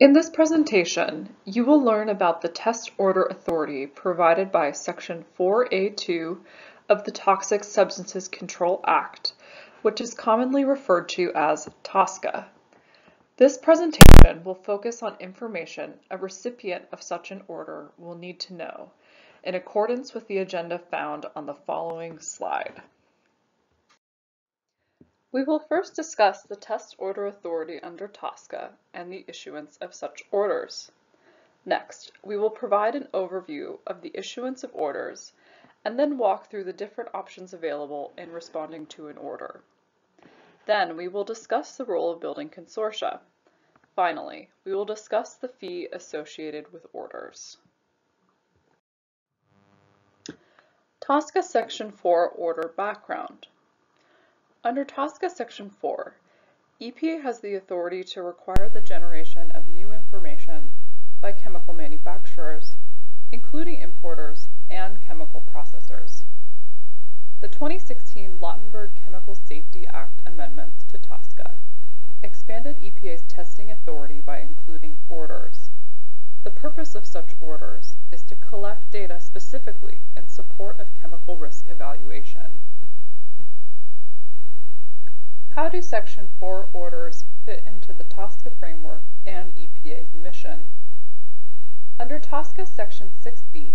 In this presentation, you will learn about the test order authority provided by Section 4A2 of the Toxic Substances Control Act, which is commonly referred to as TSCA. This presentation will focus on information a recipient of such an order will need to know, in accordance with the agenda found on the following slide. We will first discuss the test order authority under TSCA and the issuance of such orders. Next, we will provide an overview of the issuance of orders and then walk through the different options available in responding to an order. Then we will discuss the role of building consortia. Finally, we will discuss the fee associated with orders. TSCA Section 4 Order Background under TSCA Section 4, EPA has the authority to require the generation of new information by chemical manufacturers, including importers and chemical processors. The 2016 Lautenberg Chemical Safety Act amendments to TSCA expanded EPA's testing authority by including orders. The purpose of such orders is to collect data specifically in support of chemical risk evaluation. How do Section 4 orders fit into the TSCA framework and EPA's mission? Under TSCA Section 6b,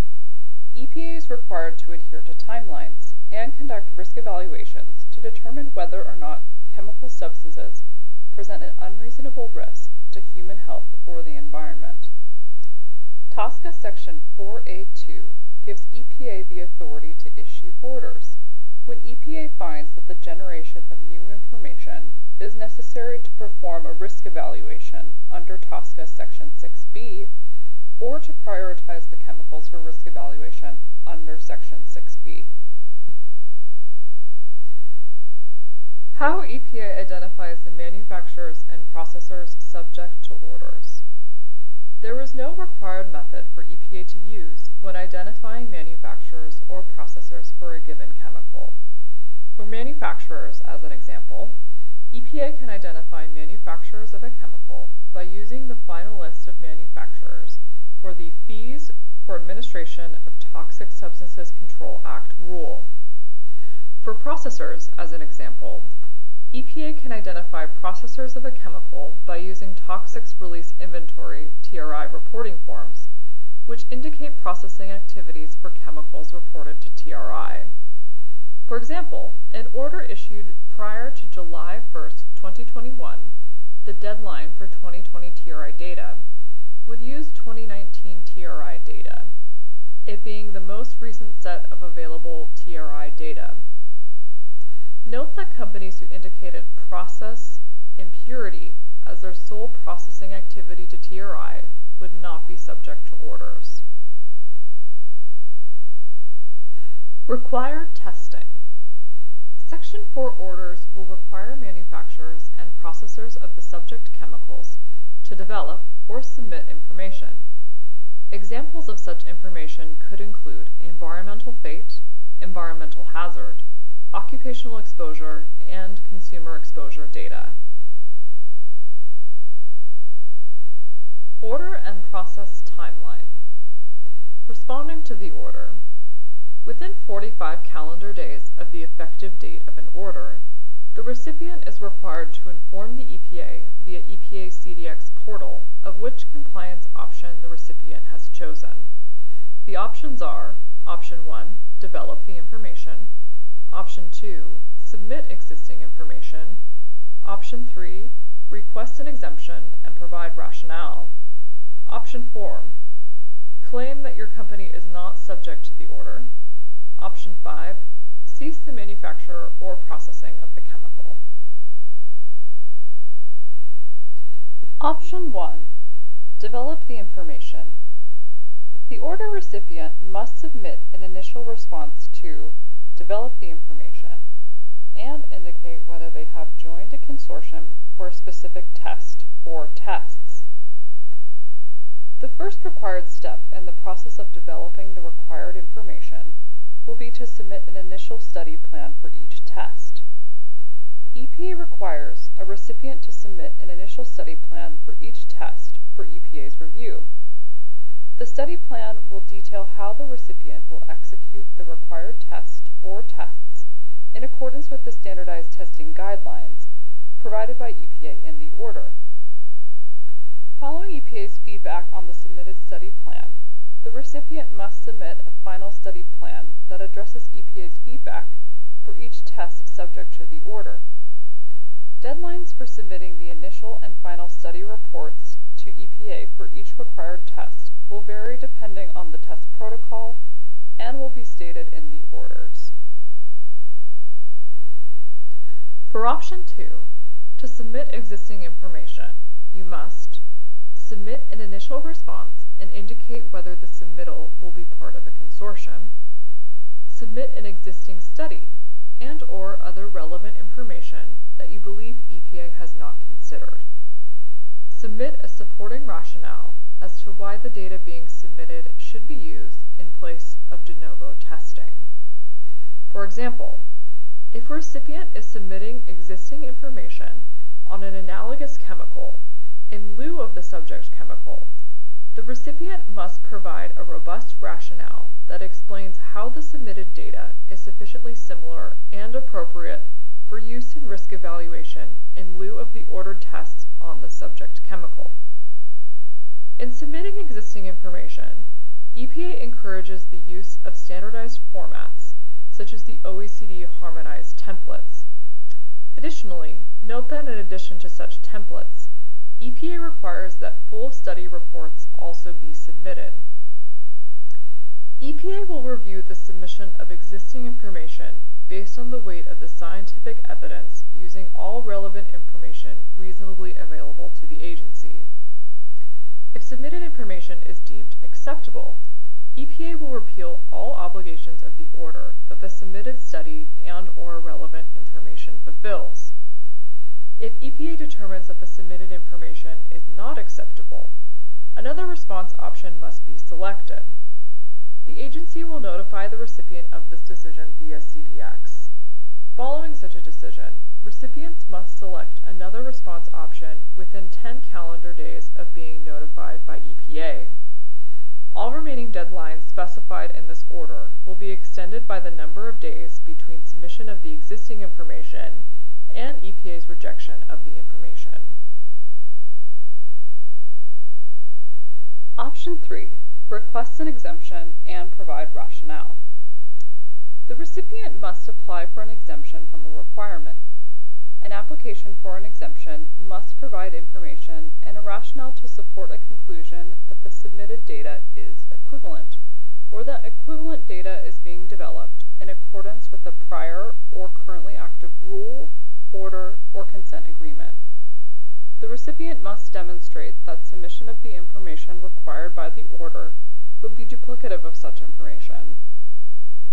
EPA is required to adhere to timelines and conduct risk evaluations to determine whether or not chemical substances present an unreasonable risk to human health or the environment. TSCA Section 4A2 gives EPA the authority to issue orders when EPA finds that the generation of new information is necessary to perform a risk evaluation under TSCA Section 6b or to prioritize the chemicals for risk evaluation under Section 6b. How EPA identifies the manufacturers and processors subject to orders. There is no required method for EPA to use when identifying manufacturers or processors for a given chemical. For manufacturers, as an example, EPA can identify manufacturers of a chemical by using the final list of manufacturers for the Fees for Administration of Toxic Substances Control Act rule. For processors, as an example, EPA can identify processors of a chemical by using Toxics Release Inventory TRI reporting forms, which indicate processing activities for chemicals reported to TRI. For example, an order issued prior to July 1, 2021, the deadline for 2020 TRI data, would use 2019 TRI data, it being the most recent set of available TRI data. Note that companies who indicated process impurity as their sole processing activity to TRI would not be subject to orders. Required testing. Section 4 orders will require manufacturers and processors of the subject chemicals to develop or submit information. Examples of such information could include environmental fate, environmental hazard, occupational exposure, and consumer exposure data. Order and process timeline. Responding to the order. Within 45 calendar days of the effective date of an order, the recipient is required to inform the EPA via EPA CDX portal of which compliance option the recipient has chosen. The options are Option 1, develop the information, Option 2, submit existing information. Option 3, request an exemption and provide rationale. Option 4, claim that your company is not subject to the order. Option 5, cease the manufacture or processing of the chemical. Option 1, develop the information. The order recipient must submit an initial response to develop the information, and indicate whether they have joined a consortium for a specific test or tests. The first required step in the process of developing the required information will be to submit an initial study plan for each test. EPA requires a recipient to submit an initial study plan for each test for EPA's review. The study plan will detail how the recipient will execute the required test or tests in accordance with the standardized testing guidelines provided by EPA in the order. Following EPA's feedback on the submitted study plan, the recipient must submit a final study plan that addresses EPA's feedback for each test subject to the order. Deadlines for submitting the initial and final study reports to EPA for each required test will vary depending on the test protocol and will be stated in the orders. For option 2, to submit existing information, you must submit an initial response and indicate whether the submittal will be part of a consortium, submit an existing study and or other relevant information that you believe EPA has not considered. Supporting rationale as to why the data being submitted should be used in place of de novo testing. For example, if a recipient is submitting existing information on an analogous chemical in lieu of the subject chemical, the recipient must provide a robust rationale that explains how the submitted data is sufficiently similar and appropriate for use in risk evaluation in lieu of the ordered tests on the subject chemical. In submitting existing information, EPA encourages the use of standardized formats, such as the OECD harmonized templates. Additionally, note that in addition to such templates, EPA requires that full study reports also be submitted. EPA will review the submission of existing information based on the weight of the scientific evidence using all relevant information reasonably available to the agency. If submitted information is deemed acceptable, EPA will repeal all obligations of the order that the submitted study and or relevant information fulfills. If EPA determines that the submitted information is not acceptable, another response option must be selected. The agency will notify the recipient of this decision via CDX. Following such a decision, recipients must select another response option within 10 calendar days of being notified by EPA. All remaining deadlines specified in this order will be extended by the number of days between submission of the existing information and EPA's rejection of the information. Option 3. Request an exemption and provide rationale. The recipient must apply for an exemption from a requirement. An application for an exemption must provide information and a rationale to support a conclusion that the submitted data is equivalent, or that equivalent data is being developed in accordance with a prior or currently active rule order, or consent agreement. The recipient must demonstrate that submission of the information required by the order would be duplicative of such information.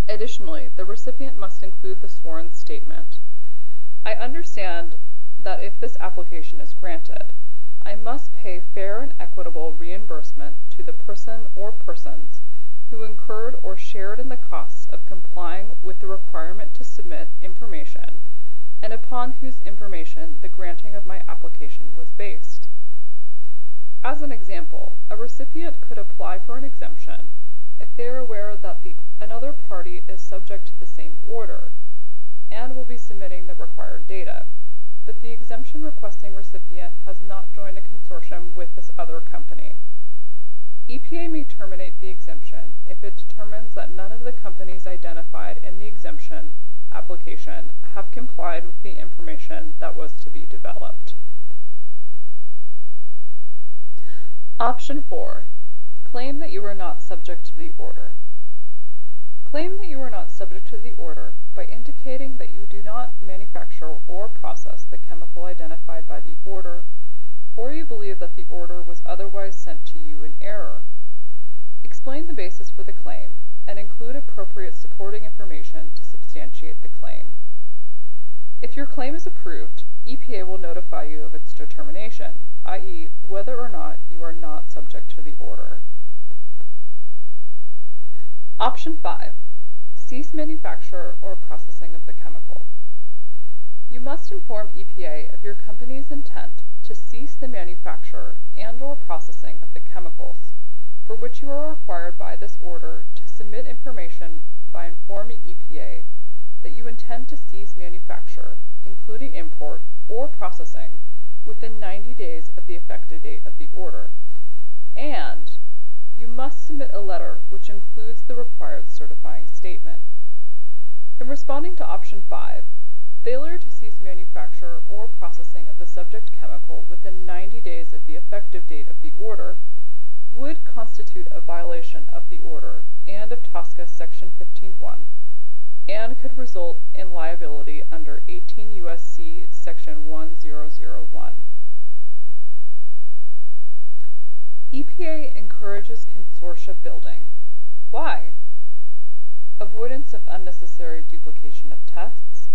Additionally, the recipient must include the sworn statement. I understand that if this application is granted, I must pay fair and equitable reimbursement to the person or persons who incurred or shared in the costs of complying with the requirement to submit information and upon whose information the granting of my application was based. As an example, a recipient could apply for an exemption if they are aware that the, another party is subject to the same order and will be submitting the required data, but the exemption requesting recipient has not joined a consortium with this other company. EPA may terminate the exemption if it determines that none of the companies identified in the exemption application have complied with the information that was to be developed. Option 4. Claim that you are not subject to the order. Claim that you are not subject to the order by indicating that you do not manufacture or process the chemical identified by the order, or you believe that the order was otherwise sent to you in error. Explain the basis for the claim and include appropriate supporting information to substantiate the claim. If your claim is approved, EPA will notify you of its determination, i.e. whether or not you are not subject to the order. Option 5. Cease manufacture or processing of the chemical. You must inform EPA of your company's intent to cease the manufacture and or processing of the chemicals for which you are required by this order to submit information by informing EPA that you intend to cease manufacture, including import or processing, within 90 days of the effective date of the order, must submit a letter which includes the required certifying statement. In responding to option 5, failure to cease manufacture or processing of the subject chemical within 90 days of the effective date of the order would constitute a violation of the order and of TSCA Section 15.1 and could result in liability under 18 U.S.C. Section 1001. EPA encourages consortia building. Why? Avoidance of unnecessary duplication of tests.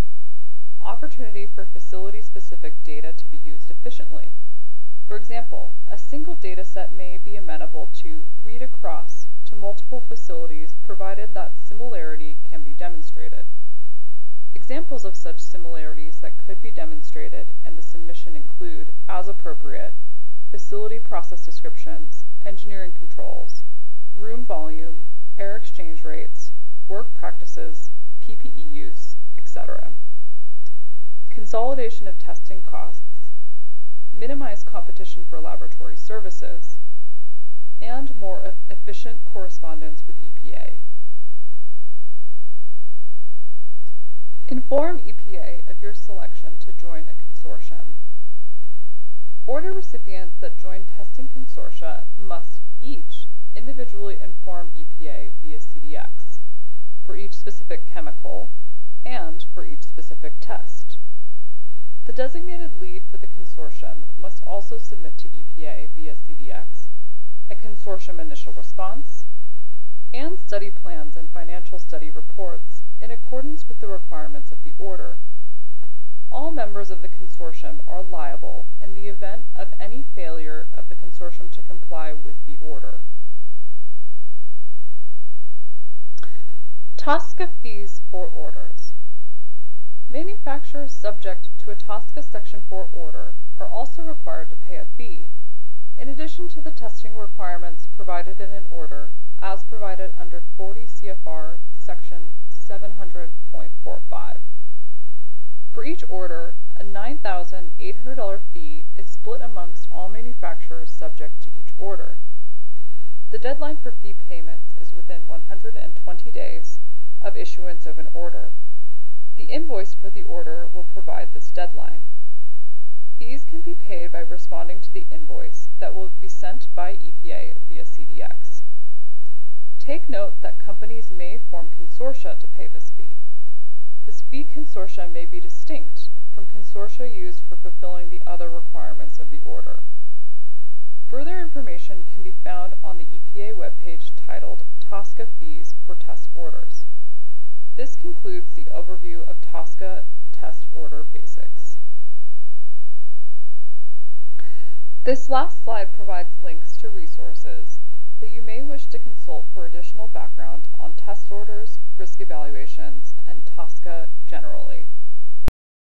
Opportunity for facility-specific data to be used efficiently. For example, a single dataset may be amenable to read across to multiple facilities provided that similarity can be demonstrated. Examples of such similarities that could be demonstrated in the submission include, as appropriate, facility process descriptions, engineering controls, room volume, air exchange rates, work practices, PPE use, etc. Consolidation of testing costs, minimize competition for laboratory services, and more efficient correspondence with EPA. Inform EPA of your selection to join a consortium. Order recipients that join testing consortia must each individually inform EPA via CDX for each specific chemical and for each specific test. The designated lead for the consortium must also submit to EPA via CDX a consortium initial response and study plans and financial study reports in accordance with the requirements of the order all members of the consortium are liable in the event of any failure of the consortium to comply with the order. TSCA fees for orders. Manufacturers subject to a TSCA Section 4 order are also required to pay a fee, in addition to the testing requirements provided in an order as provided under 40 CFR Section 700.45. For each order, a $9,800 fee is split amongst all manufacturers subject to each order. The deadline for fee payments is within 120 days of issuance of an order. The invoice for the order will provide this deadline. Fees can be paid by responding to the invoice that will be sent by EPA via CDX. Take note that companies may form consortia to pay this fee. This fee consortia may be distinct from consortia used for fulfilling the other requirements of the order. Further information can be found on the EPA webpage titled TSCA Fees for Test Orders. This concludes the overview of TSCA Test Order Basics. This last slide provides links to resources that you may wish to consult for additional background on test orders, risk evaluations, and TSCA generally.